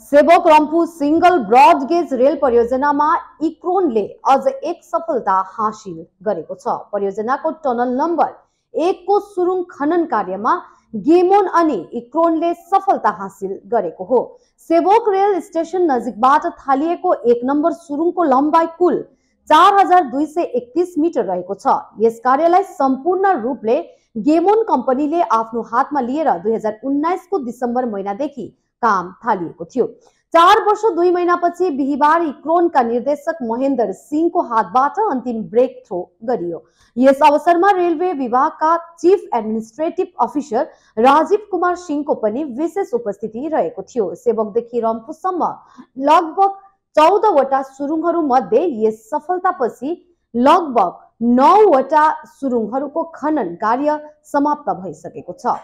Sevoke Rangpo single broad gauge rail परियोजनामा इक्रोनले अझ एक सफलता हासिल गरेको छ। परियोजनाको टनल नम्बर एकको सुरुङ खनन कार्यमा गेमोन अनि इक्रोनले सफलता हासिल गरेको हो। सेवोक रेल स्टेशन नजिकबाट थालिएको एक नम्बर सुरुङको लम्बाइ कुल चार हजार दुई सय एकतिस मिटर रहेको छ। यस कार्यलाई सम्पूर्ण रूपले गेमोन कम्पनीले आफ्नो हातमा लिएर दुई हजार उन्नाइसको दिसम्बर महिनादेखि काम थालिएको थियो। चार वर्ष दुई महिनापछि बिहिबार इक्रोनका निर्देशक महेन्द्र सिंहको हातबाट अन्तिम ब्रेक थ्रो गरियो। यस अवसरमा रेलवे विभागका chief administrative officer Rajiv Kumar सिंहको पनि विशेष उपस्थिति रहेको थियो। सेवकदेखि रम्फूसम्म लगभग चौधवटा सुरुङहरू मध्ये यस सफलतापछि लगभग नौवटा सुरुङहरूको खनन कार्य समाप्त भइसकेको छ।